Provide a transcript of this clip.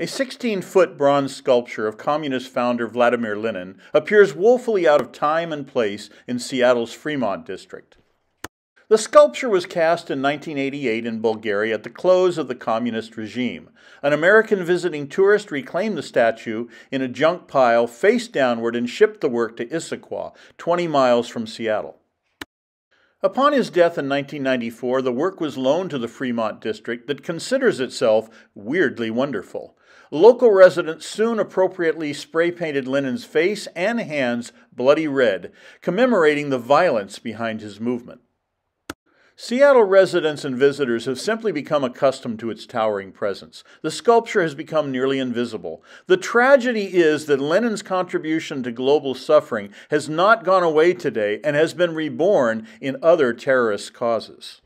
A 16 foot bronze sculpture of communist founder Vladimir Lenin appears woefully out of time and place in Seattle's Fremont district. The sculpture was cast in 1988 in Bulgaria at the close of the communist regime. An American visiting tourist reclaimed the statue in a junk pile face downward and shipped the work to Issaquah, 20 miles from Seattle. Upon his death in 1994, the work was loaned to the Fremont district that considers itself weirdly wonderful. Local residents soon appropriately spray painted Lenin's face and hands bloody red, commemorating the violence behind his movement. Seattle residents and visitors have simply become accustomed to its towering presence. The sculpture has become nearly invisible. The tragedy is that Lenin's contribution to global suffering has not gone away today and has been reborn in other terrorist causes.